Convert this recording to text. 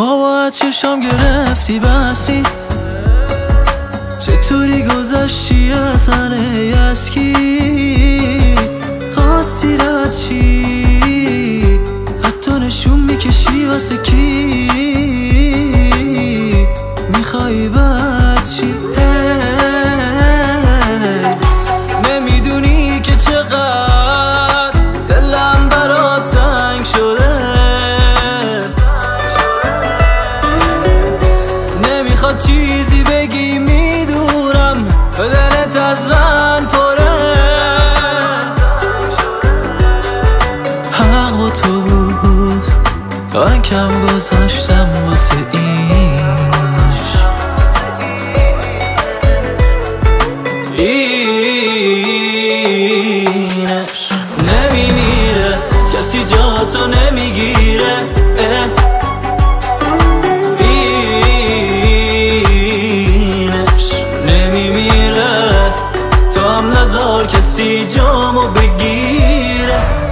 خواب چشم گرفتی بستی. چطوری گذشتی؟ از هر یسکی. خواستی رد چی حتی نشون می‌کشی واسه کی؟ می‌خوای بد چیزی بگی می‌دونم دلت از رن پره. حق با تو بود من کم گذاشتم واسه اینش اینش نمیمیره کسی جا تو نمی‌گیره. نزار کسی جامو بگیره.